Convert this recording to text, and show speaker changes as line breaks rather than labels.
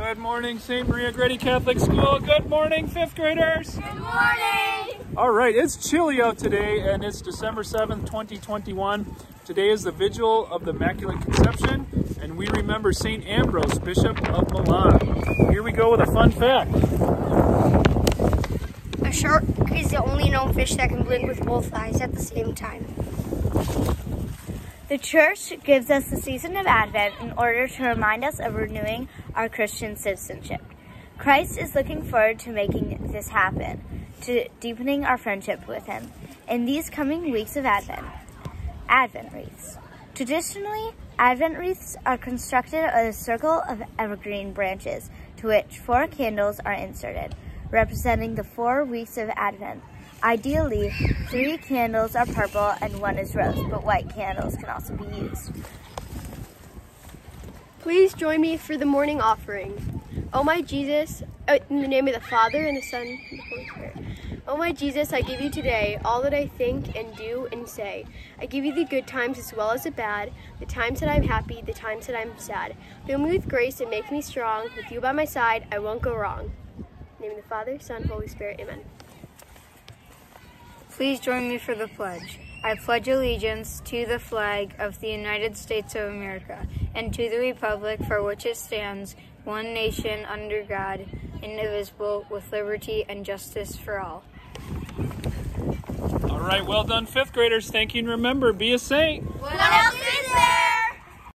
Good morning, St. Maria Goretti Catholic School. Good morning, fifth graders.
Good morning.
All right, it's chilly out today and it's December 7th, 2021. Today is the Vigil of the Immaculate Conception and we remember St. Ambrose, Bishop of Milan. Here we go with a fun fact.
A shark is the only known fish that can blink with both eyes at the same time.
The church gives us the season of Advent in order to remind us of renewing our Christian citizenship. Christ is looking forward to making this happen, to deepening our friendship with Him. In these coming weeks of Advent, Advent wreaths. Traditionally, Advent wreaths are constructed of a circle of evergreen branches to which four candles are inserted, representing the four weeks of Advent. Ideally, three candles are purple and one is rose, but white candles can also be used.
Please join me for the morning offering. Oh my Jesus, uh, in the name of the Father and the Son and the Holy Spirit. Oh my Jesus, I give you today all that I think and do and say. I give you the good times as well as the bad, the times that I'm happy, the times that I'm sad. Fill me with grace and make me strong. With you by my side, I won't go wrong. In the name of the Father, Son, Holy Spirit, amen.
Please join me for the pledge. I pledge allegiance to the flag of the United States of America and to the republic for which it stands, one nation under God, indivisible, with liberty and justice for all.
All right, well done, fifth graders. Thank you, and remember, be a saint.
What else